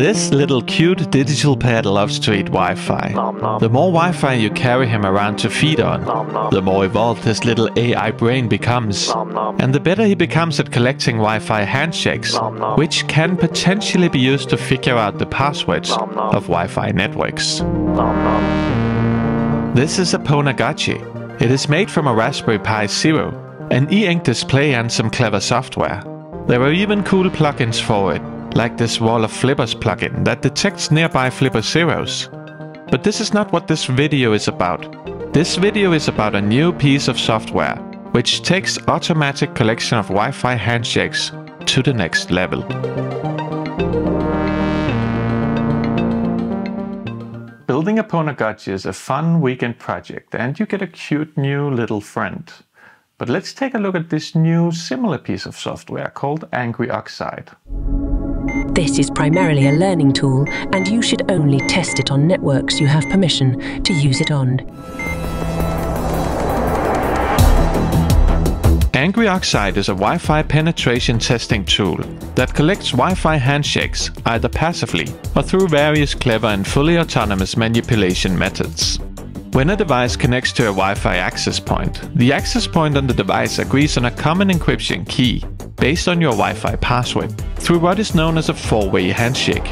This little cute digital pet loves to eat Wi-Fi. The more Wi-Fi you carry him around to feed on, the more evolved his little AI brain becomes. And the better he becomes at collecting Wi-Fi handshakes, which can potentially be used to figure out the passwords of Wi-Fi networks. This is a Ponagachi. It is made from a Raspberry Pi Zero, an e-ink display and some clever software. There are even cool plugins for it, like this Wall of Flippers plugin that detects nearby flipper zeros. But this is not what this video is about. This video is about a new piece of software which takes automatic collection of Wi-Fi handshakes to the next level. Building a Ponagachi is a fun weekend project and you get a cute new little friend. But let's take a look at this new similar piece of software called Angry Oxide. This is primarily a learning tool, and you should only test it on networks you have permission to use it on. Angry Oxide is a Wi-Fi penetration testing tool that collects Wi-Fi handshakes either passively or through various clever and fully autonomous manipulation methods. When a device connects to a Wi-Fi access point, the access point on the device agrees on a common encryption key based on your Wi-Fi password through what is known as a four-way handshake.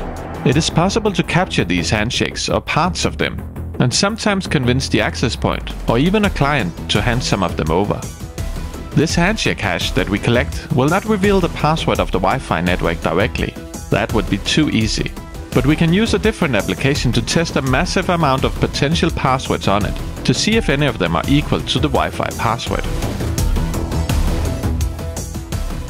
It is possible to capture these handshakes or parts of them and sometimes convince the access point or even a client to hand some of them over. This handshake hash that we collect will not reveal the password of the Wi-Fi network directly. That would be too easy. But we can use a different application to test a massive amount of potential passwords on it to see if any of them are equal to the Wi-Fi password.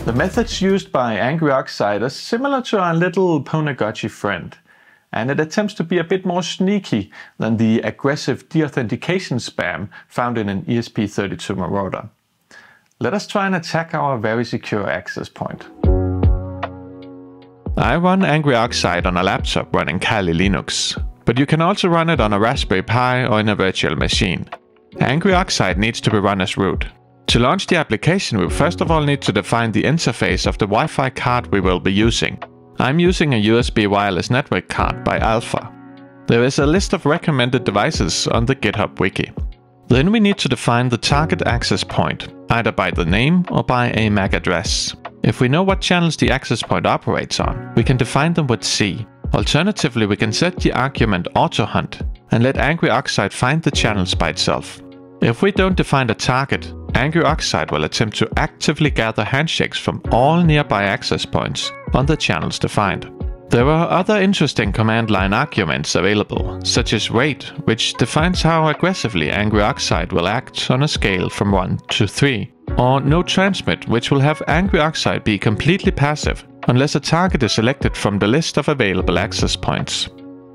The methods used by Angry Oxide are similar to our little Ponagachi friend, and it attempts to be a bit more sneaky than the aggressive deauthentication spam found in an ESP32 Marauder. Let us try and attack our very secure access point. I run Angry Oxide on a laptop running Kali Linux, but you can also run it on a Raspberry Pi or in a virtual machine. Angry Oxide needs to be run as root, to launch the application, we first of all need to define the interface of the Wi-Fi card we will be using. I'm using a USB wireless network card by Alpha. There is a list of recommended devices on the GitHub wiki. Then we need to define the target access point, either by the name or by a MAC address. If we know what channels the access point operates on, we can define them with C. Alternatively, we can set the argument AutoHunt and let Angry Oxide find the channels by itself. If we don't define a target, Angry Oxide will attempt to actively gather handshakes from all nearby access points on the channels defined. There are other interesting command line arguments available, such as rate, which defines how aggressively Angry Oxide will act on a scale from 1 to 3, or no transmit, which will have Angry Oxide be completely passive unless a target is selected from the list of available access points.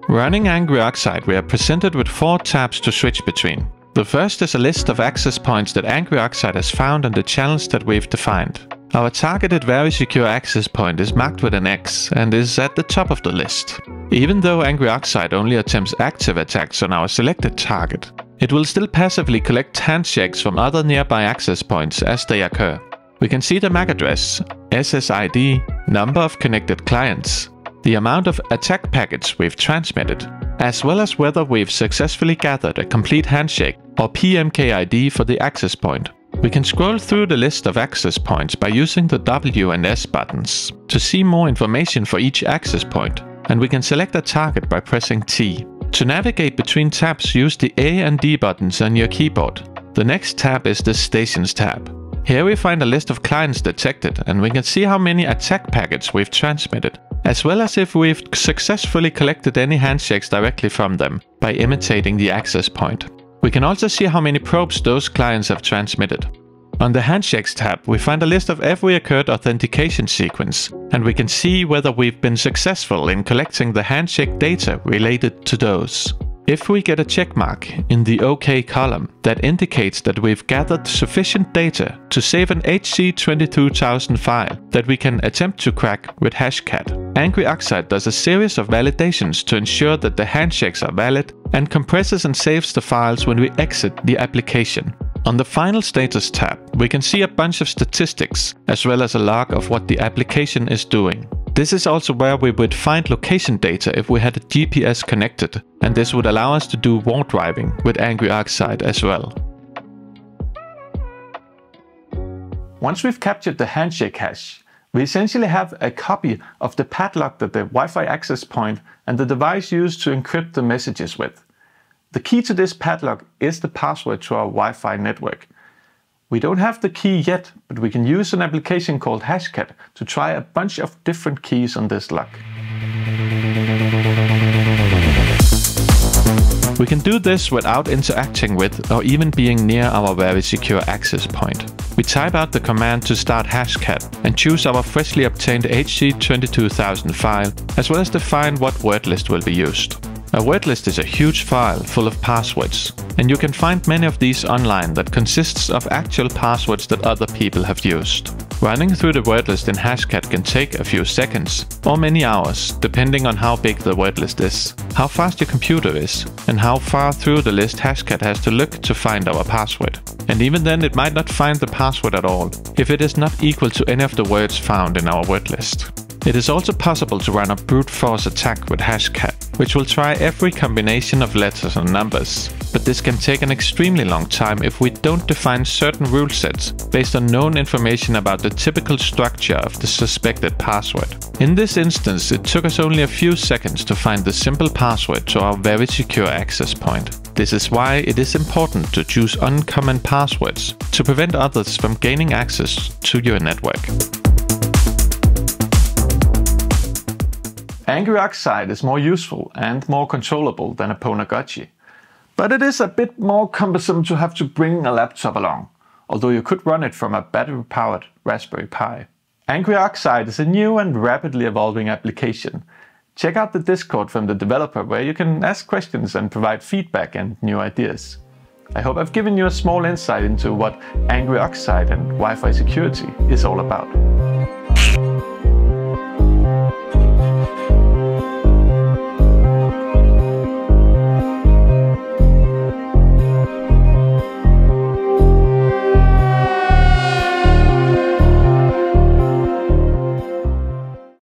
Running Angry Oxide, we are presented with four tabs to switch between. The first is a list of access points that Angry Oxide has found on the channels that we've defined. Our targeted very secure access point is marked with an X and is at the top of the list. Even though Angry Oxide only attempts active attacks on our selected target, it will still passively collect handshakes from other nearby access points as they occur. We can see the MAC address, SSID, number of connected clients, the amount of attack packets we've transmitted, as well as whether we've successfully gathered a complete handshake or PMKID for the access point. We can scroll through the list of access points by using the W and S buttons to see more information for each access point, and we can select a target by pressing T. To navigate between tabs, use the A and D buttons on your keyboard. The next tab is the Stations tab. Here we find a list of clients detected and we can see how many attack packets we've transmitted, as well as if we've successfully collected any handshakes directly from them by imitating the access point. We can also see how many probes those clients have transmitted. On the Handshakes tab, we find a list of every occurred authentication sequence, and we can see whether we've been successful in collecting the handshake data related to those. If we get a checkmark in the OK column that indicates that we've gathered sufficient data to save an HC22000 file that we can attempt to crack with Hashcat, Angry Oxide does a series of validations to ensure that the handshakes are valid and compresses and saves the files when we exit the application. On the Final Status tab, we can see a bunch of statistics as well as a log of what the application is doing. This is also where we would find location data if we had a GPS connected, and this would allow us to do wall driving with Angry Oxide as well. Once we've captured the handshake hash, we essentially have a copy of the padlock that the Wi-Fi access point and the device used to encrypt the messages with. The key to this padlock is the password to our Wi-Fi network, we don't have the key yet, but we can use an application called Hashcat to try a bunch of different keys on this lock. We can do this without interacting with or even being near our very secure access point. We type out the command to start Hashcat and choose our freshly obtained HC22000 file, as well as define what word list will be used. A word list is a huge file full of passwords, and you can find many of these online that consists of actual passwords that other people have used. Running through the word list in Hashcat can take a few seconds, or many hours, depending on how big the word list is, how fast your computer is, and how far through the list Hashcat has to look to find our password. And even then it might not find the password at all, if it is not equal to any of the words found in our word list. It is also possible to run a brute force attack with Hashcat, which will try every combination of letters and numbers. But this can take an extremely long time if we don't define certain rule sets based on known information about the typical structure of the suspected password. In this instance, it took us only a few seconds to find the simple password to our very secure access point. This is why it is important to choose uncommon passwords to prevent others from gaining access to your network. Angry Oxide is more useful and more controllable than a Pwnagotchi, but it is a bit more cumbersome to have to bring a laptop along, although you could run it from a battery-powered Raspberry Pi. Angry Oxide is a new and rapidly evolving application. Check out the Discord from the developer where you can ask questions and provide feedback and new ideas. I hope I've given you a small insight into what Angry Oxide and Wi-Fi security is all about.